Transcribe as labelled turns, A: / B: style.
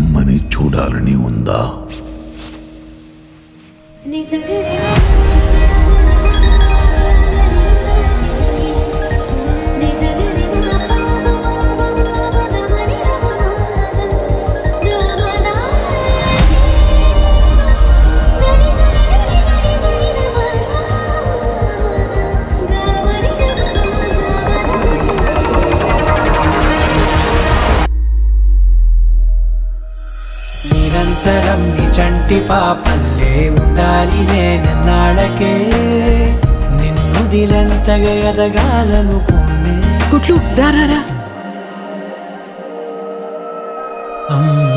A: అమ్మని చూడాలని ఉందా?
B: నిజంగా నిరంతరం నీ చంటి పాపల్లే ఉండాలి నేనన్నాళ్ళకే నిన్నుదిలెంతగా ఎదగాలనుకోనే.
C: కుట్లు రా రా. అమ్మ.